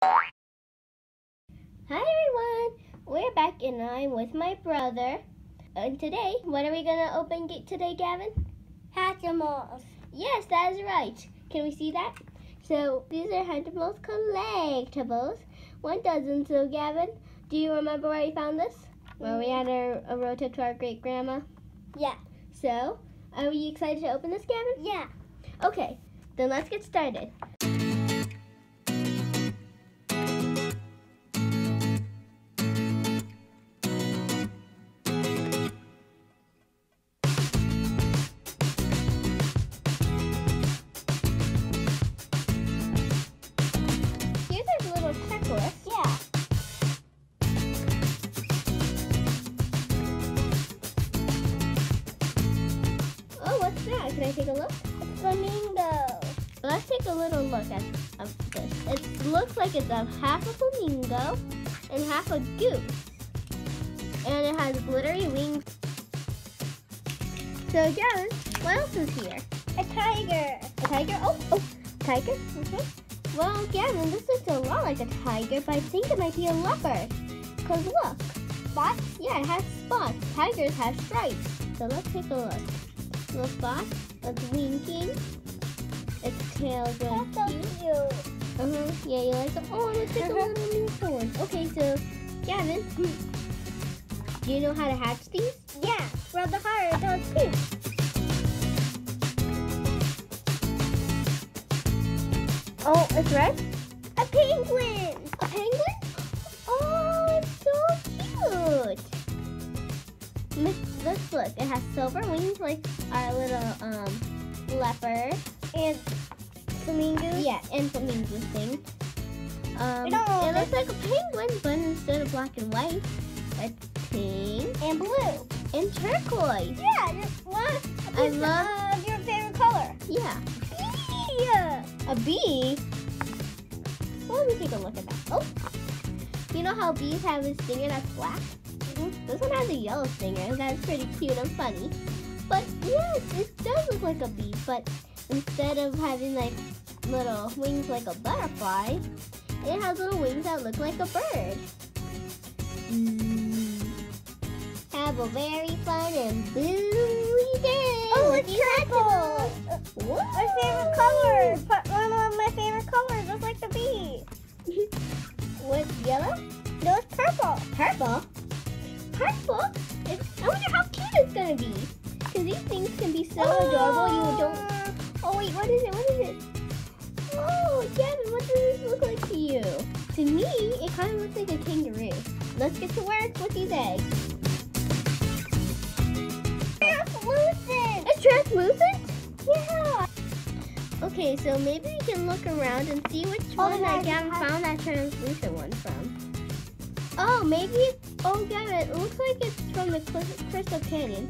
Hi everyone! We're back and I'm with my brother. And today, what are we gonna open today, Gavin? Hatchimals. Yes, that is right. Can we see that? So these are Hatchimals collectibles. One dozen. So Gavin, do you remember where we found this? Where we had our, a road trip to our great grandma? Yeah. So, are you excited to open this, Gavin? Yeah. Okay, then let's get started. Can I take a look? Flamingo. Let's take a little look at of this. It looks like it's a half a flamingo and half a goose. And it has glittery wings. So, Gavin, what else is here? A tiger. A tiger? Oh, oh, tiger? Okay. Well, Gavin, this looks a lot like a tiger, but I think it might be a leopard. Because look. Spots? Yeah, it has spots. Tigers have stripes. So let's take a look. Little spot. It's winking. Its tail going That's so cute. Uh-huh. Yeah, you like it? Oh, looks like a Uh-huh. little unicorn. Okay, so, Gavin, do you know how to hatch these? Yeah. Rub the heart it's pink. Oh, it's red? A penguin. A penguin? Oh, it's so cute. Let's look. It has silver wings like our little um leopard. And flamingos. Yeah, and flamingo thing. Um, it looks like a penguin, but instead of black and white, it's pink And blue. and turquoise. Yeah. Just one. I piece love- your favorite color. Yeah. Yeah. A bee? Well, let me take a look at that. Oh, you know how bees have a stinger that's black? This one has a yellow stinger. That's pretty cute and funny. But yes, it does look like a bee, but instead of having like little wings like a butterfly, it has little wings that look like a bird. Mm. Have a very fun and boozy day. Oh, it's purple. My favorite color. One of my favorite colors, just like the bee. What's yellow? No, it's purple. Purple? Purple? It's, I wonder how cute it's gonna be. Because these things can be so adorable you don't... Oh wait, what is it? What is it? Oh, Gavin, what does this look like to you? To me, it kind of looks like a kangaroo. Let's get to work with these eggs. Translucent. It's translucent? Yeah. Okay, so maybe we can look around and see which Oh, one that Gavin I- found that translucent one from. Oh, maybe it's, oh Gavin, it looks like it's from the Crystal Canyon.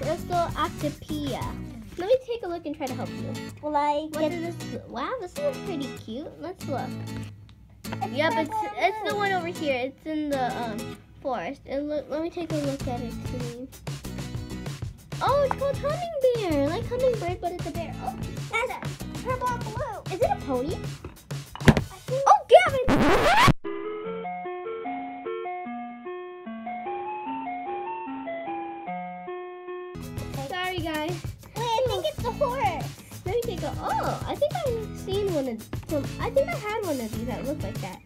Crystal Octopia. Let me take a look and try to help you. Like What does this? Wow, this looks pretty cute. Let's look. it's Yep, it's it's the one over here. It's in the um forest. And look, let me take a look at it too. Oh, it's called hummingbird, like hummingbird, but it's a bear. Oh, That's purple and blue. is it a pony? Oh, Gavin! Guys. Wait, I think it's the horse. Let me take a. Oh, I think I've seen one of some. I think I had one of these that looked like that.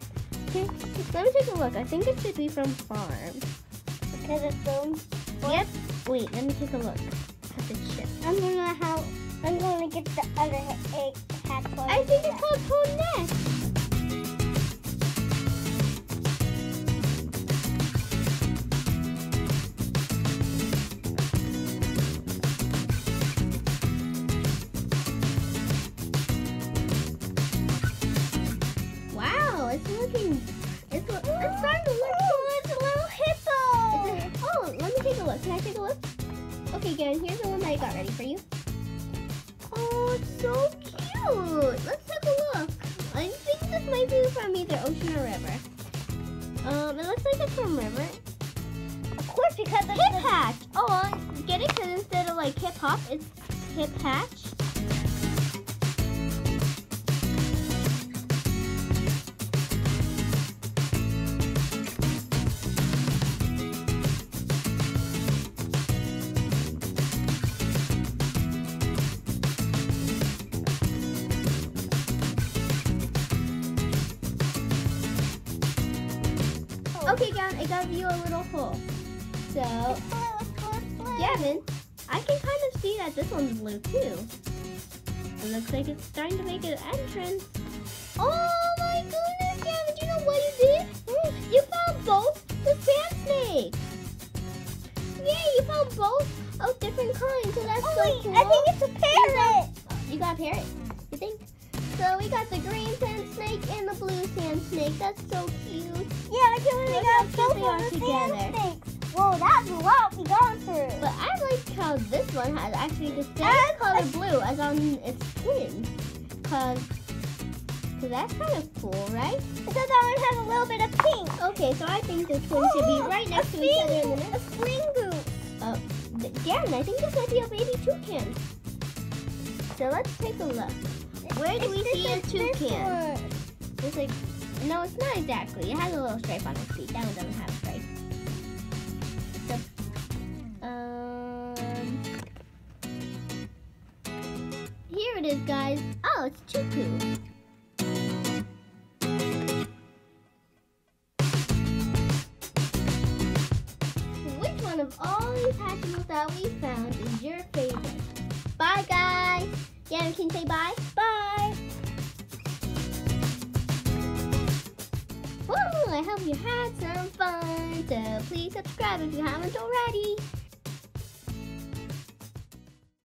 Okay, let me take a look. I think it should be from farm. Because it's so. Yep. Wait, let me take a look at the chip. I'm gonna how. I'm gonna get the other egg. I think it's called Toadette. I got ready for you. Oh, it's so cute. Let's take a look. I think this might be from either ocean or river. Um, it looks like it's from river. Of course, because it's Hip hatch. Oh, get it? Because instead of like hip hop, it's hip hatch. Okay, Gavin, I got you a little hole. So, Gavin, I can kind of see that this one's blue too. It looks like it's starting to make an entrance. Oh my goodness, Gavin, do you know what you did? You found both the sand snakes. Yeah, you found both of different kinds, so that's Oh so wait, cool. I think it's a parrot. You got a parrot? So we got the green sand snake and the blue sand snake. That's so cute. Yeah, I can really got both they of the together. sand snakes. Whoa, that's a lot we gone through. But I like how this one has actually the same And color I- blue as on its twins. Cause, cause that's kind of cool, right? Because that one has a little bit of pink. Okay, so I think the twins should be Oh, right next to each other in the middle. A spring goose. Oh, th- Darren, I think this might be a baby toucan. So let's take a look. Where do we It's see a this toucan? It's like, no, it's not exactly. It has a little stripe on its feet. That one doesn't have a stripe. So, um, here it is, guys. Oh, it's Chuku. Which one of all these hatchimals that we found is your favorite? Bye, guys. Gavin, can say bye? Bye. I hope you had some fun. So please subscribe if you haven't already.